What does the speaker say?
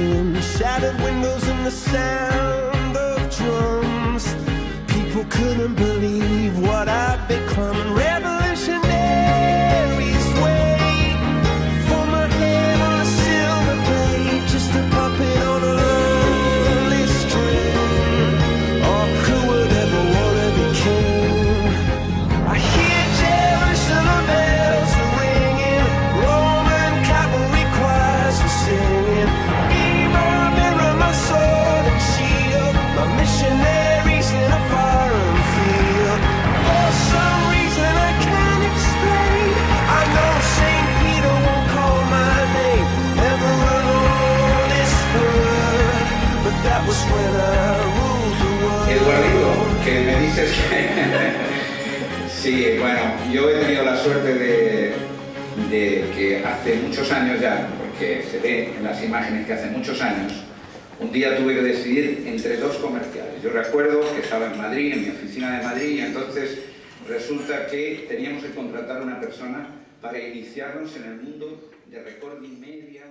in shattered windows and the sound of drums. People couldn't believe. sí, bueno, yo he tenido la suerte de, que hace muchos años ya, porque se ve en las imágenes que hace muchos años, un día tuve que decidir entre dos comerciales. Yo recuerdo que estaba en Madrid, en mi oficina de Madrid, y entonces resulta que teníamos que contratar a una persona para iniciarnos en el mundo de recording media.